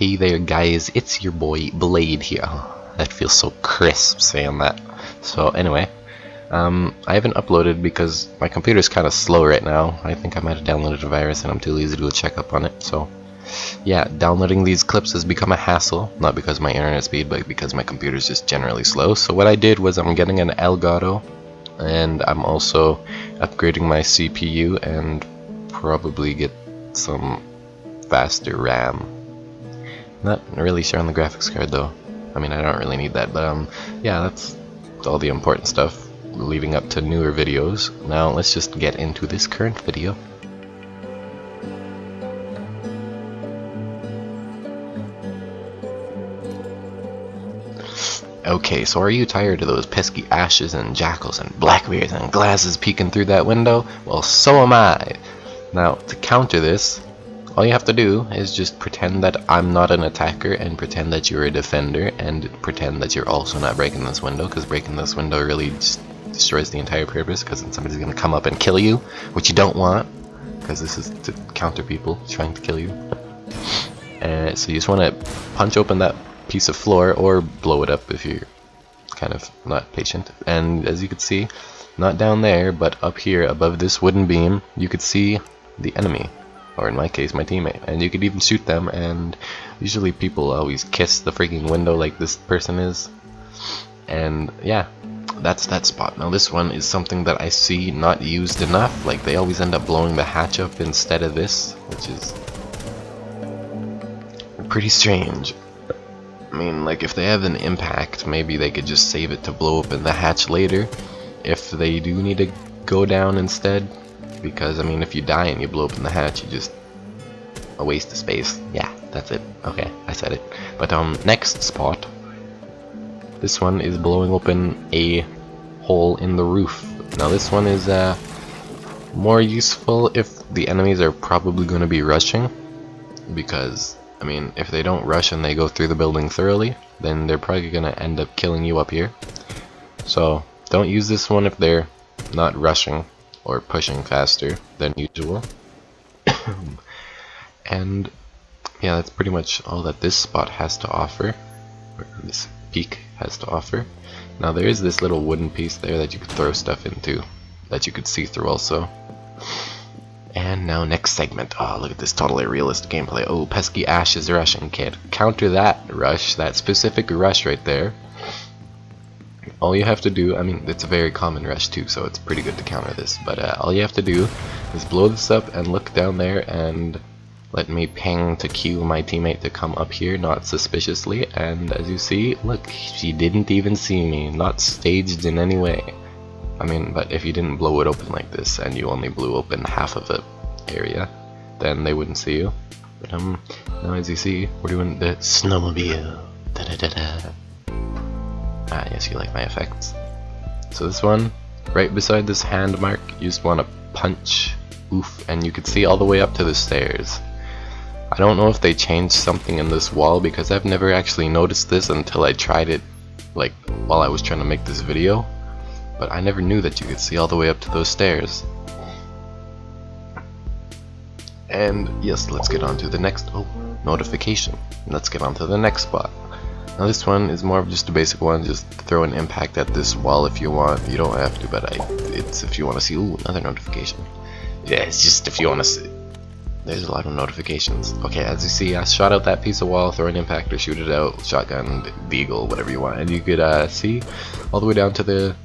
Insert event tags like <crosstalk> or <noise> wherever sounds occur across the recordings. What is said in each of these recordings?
Hey there guys, it's your boy Blade here. that feels so crisp saying that. So anyway, um, I haven't uploaded because my computer's kind of slow right now. I think I might have downloaded a virus and I'm too lazy to go check up on it. So yeah, downloading these clips has become a hassle, not because my internet speed, but because my computer's just generally slow. So what I did was I'm getting an Elgato, and I'm also upgrading my CPU and probably get some faster RAM. Not really sure on the graphics card though. I mean, I don't really need that, but um, yeah, that's all the important stuff leading up to newer videos. Now let's just get into this current video. Okay, so are you tired of those pesky ashes and jackals and blackbeards and Glazes peeking through that window? Well, so am I. Now, to counter this, all you have to do is just pretend that I'm not an attacker and pretend that you're a defender and pretend that you're also not breaking this window because breaking this window really just destroys the entire purpose because then somebody's going to come up and kill you, which you don't want because this is to counter people trying to kill you. Uh, so you just want to punch open that piece of floor or blow it up if you're kind of not patient. And as you can see, not down there, but up here above this wooden beam, you could see the enemy, or in my case, my teammate. And you could even shoot them, and usually people always kiss the freaking window like this person is. And yeah, that's that spot. Now this one is something that I see not used enough. Like they always end up blowing the hatch up instead of this, which is pretty strange. I mean, like, if they have an impact, maybe they could just save it to blow open the hatch later. If they do need to go down instead. Because, I mean, if you die and you blow open the hatch, you just... A waste of space. Yeah, that's it. Okay, I said it. But, um, next spot. This one is blowing open a hole in the roof. Now, this one is, uh, more useful if the enemies are probably going to be rushing. Because I mean, if they don't rush and they go through the building thoroughly, then they're probably going to end up killing you up here. So, don't use this one if they're not rushing or pushing faster than usual. <coughs> and, yeah, that's pretty much all that this spot has to offer, or this peek has to offer. Now there is this little wooden piece there that you could throw stuff into, that you could see through also. And now next segment. Oh, look at this totally realistic gameplay. Oh, pesky Ash is rushing, kid. Counter that rush, that specific rush right there. All you have to do, I mean, it's a very common rush too, so it's pretty good to counter this. But uh, all you have to do is blow this up and look down there and let me ping to cue my teammate to come up here, not suspiciously. And as you see, look, she didn't even see me, not staged in any way. I mean, but if you didn't blow it open like this and you only blew open half of the area, then they wouldn't see you. But um, now as you see, we're doing the snowmobile. Da da da. Ah, yes, you like my effects. So this one, right beside this hand mark, you just want to punch, oof, and you can see all the way up to the stairs. I don't know if they changed something in this wall because I've never actually noticed this until I tried it like while I was trying to make this video but I never knew that you could see all the way up to those stairs. And yes, let's get on to the next oh, notification. Let's get on to the next spot. Now this one is more of just a basic one, just throw an impact at this wall if you want. You don't have to, but I, it's if you want to see, ooh, another notification. Yeah, it's just if you want to see. There's a lot of notifications. Okay, as you see, I shot out that piece of wall, throw an impact or shoot it out, shotgun, deagle, whatever you want. And you could uh, see all the way down to the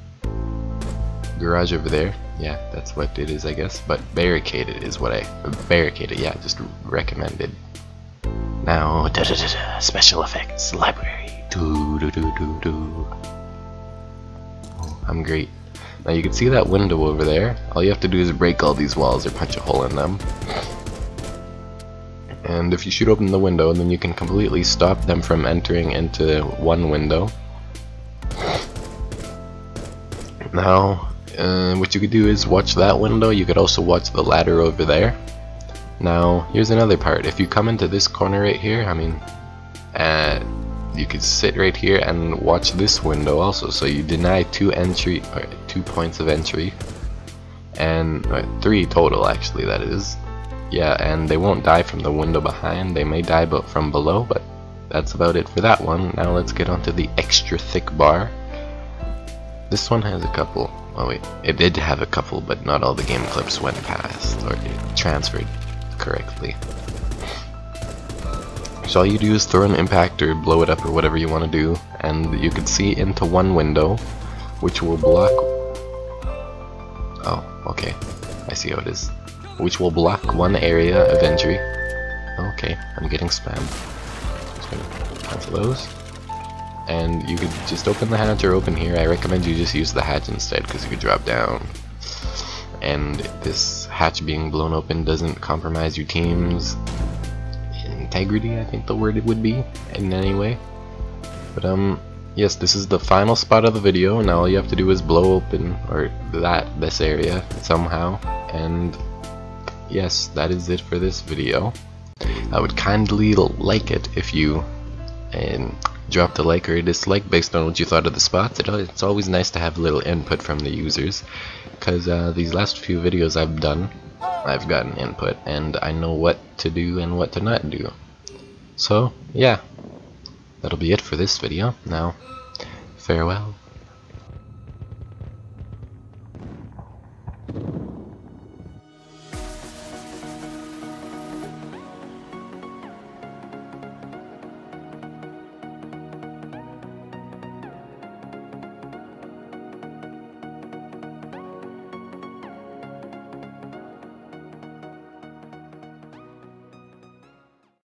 garage over there. Yeah, that's what it is, I guess. But barricaded is what I barricaded. Yeah, just recommended. Now, da da da da. Special effects library. Oh, I'm great. Now you can see that window over there. All you have to do is break all these walls or punch a hole in them. And if you shoot open the window, then you can completely stop them from entering into one window. Now, uh, what you could do is watch that window. You could also watch the ladder over there. Now, here's another part. If you come into this corner right here, I mean, uh, you could sit right here and watch this window also. So you deny two entry, or two points of entry, and uh, three total actually. That is. yeah, and they won't die from the window behind. They may die but from below, but that's about it for that one. Now let's get onto the extra thick bar. This one has a couple. Oh wait, it did have a couple, but not all the game clips went past or transferred correctly. So all you do is throw an impact or blow it up or whatever you want to do, and you can see into one window, which will block... Oh, okay. I see how it is. Which will block one area of entry. Okay, I'm getting spam. Just gonna cancel those. And you could just open the hatch or open here. I recommend you just use the hatch instead because you could drop down. And this hatch being blown open doesn't compromise your team's integrity, I think the word it would be, in any way. But um, yes, this is the final spot of the video. Now all you have to do is blow open, or that, this area, somehow. And yes, that is it for this video. I would kindly like it if you and dropped a like or a dislike based on what you thought of the spots. It, it's always nice to have a little input from the users because uh, these last few videos I've done, I've gotten input and I know what to do and what to not do. So, yeah, that'll be it for this video. Now, farewell.